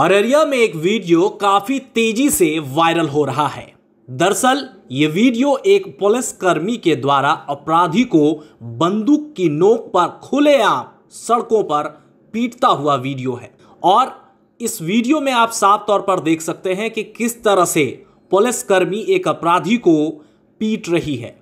अररिया में एक वीडियो काफ़ी तेज़ी से वायरल हो रहा है। दरअसल, ये वीडियो एक पुलिस कर्मी के द्वारा अपराधी को बंदूक की नोक पर खुलेआम सड़कों पर पीटता हुआ वीडियो है। और इस वीडियो में आप साफ़ तौर पर देख सकते हैं कि किस तरह से पुलिसकर्मी एक अपराधी को पीट रही है।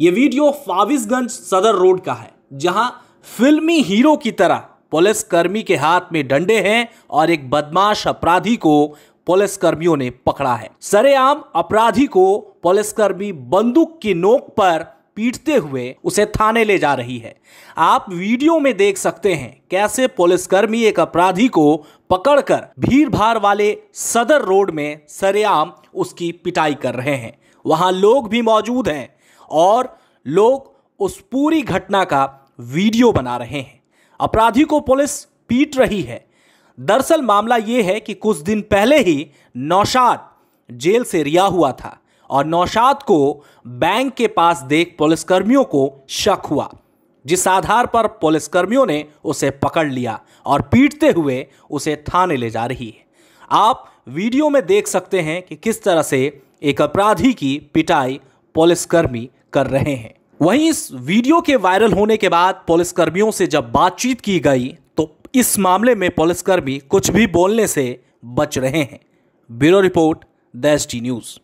ये वीडियो फाविसगंज सदर रोड का है, जहाँ फिल्मी हीरो की तरह पुलिसकर्मी के हाथ में डंडे हैं और एक बदमाश अपराधी को पुलिसकर्मियों ने पकड़ा है। सरेआम अपराधी को पुलिसकर्मी बंदूक की नोक पर पीटते हुए उसे थाने ले जा रही है। आप वीडियो में देख सकते हैं कैसे पुलिसकर्मी एक अपराधी को पकड़कर भीड़ भाड़ वाले सदर रोड में सरेआम उसकी पिटाई कर रहे हैं। वहाँ लोग भी मौजूद हैं और लोग उस पूरी घटना का वीडियो बना रहे हैं। अपराधी को पुलिस पीट रही है। दरअसल मामला यह है कि कुछ दिन पहले ही नौशाद जेल से रिहा हुआ था और नौशाद को बैंक के पास देख पुलिसकर्मियों को शक हुआ, जिस आधार पर पुलिसकर्मियों ने उसे पकड़ लिया और पीटते हुए उसे थाने ले जा रही है। आप वीडियो में देख सकते हैं कि किस तरह से एक अपराधी की पिटाई पुलिसकर्मी कर रहे हैं। वहीं इस वीडियो के वायरल होने के बाद पुलिसकर्मियों से जब बातचीत की गई तो इस मामले में पुलिसकर्मी कुछ भी बोलने से बच रहे हैं। Bureau report the news.